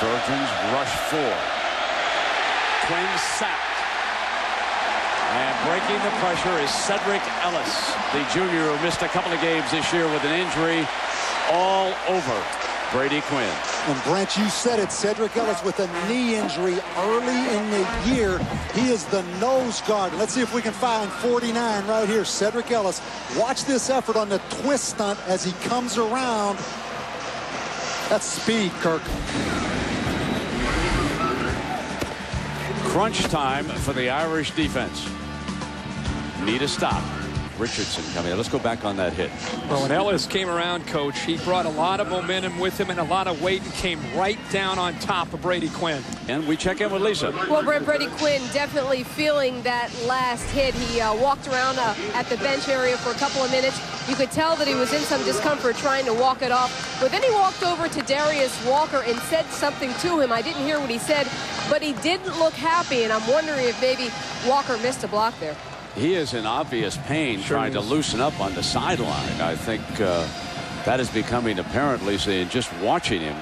Trojans rush four. Quinn sacked. And breaking the pressure is Sedrick Ellis, the junior who missed a couple of games this year with an injury all over Brady Quinn. And Brent, you said it, Sedrick Ellis with a knee injury early in the year. He is the nose guard. Let's see if we can find 49 right here. Sedrick Ellis. Watch this effort on the twist stunt as he comes around. That's speed, Kirk. Crunch time for the Irish defense. Need a stop. Richardson coming. Let's go back on that hit. Well, when Ellis came around, Coach, he brought a lot of momentum with him and a lot of weight and came right down on top of Brady Quinn. And we check in with Lisa. Well, Brady Quinn definitely feeling that last hit. He uh, walked around uh, at the bench area for a couple of minutes. You could tell that he was in some discomfort trying to walk it off. But then he walked over to Darius Walker and said something to him. I didn't hear what he said, but he didn't look happy, and I'm wondering if maybe Walker missed a block there. He is in obvious pain sure trying to loosen up on the sideline. I think uh, that is becoming apparent, Lisa, in just watching him.